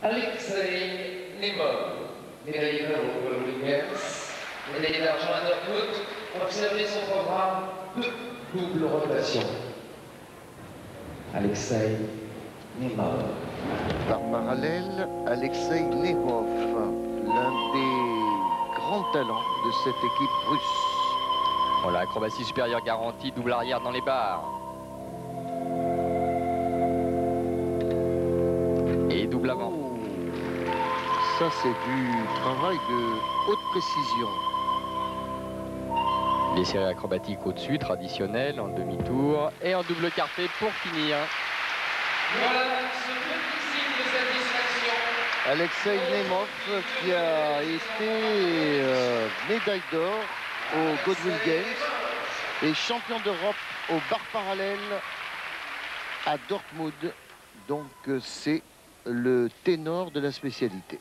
Alexei Nemov, médaillé d'or au Williams, médaillé d'argent à observez son programme de double rotation. Alexei Nemov. Par parallèle, Alexei Nemov, l'un des grands talents de cette équipe russe. Voilà, acrobatie supérieure garantie, double arrière dans les barres. Et double avant. Ça, c'est du travail de haute précision. Les séries acrobatiques au-dessus, traditionnelles, en demi-tour et en double carpé pour finir. Voilà ce petit signe de satisfaction. Alexei Nemov qui a été euh, médaille d'or au Godwill Games et champion d'Europe au bar parallèle à Dortmund. Donc euh, c'est le ténor de la spécialité.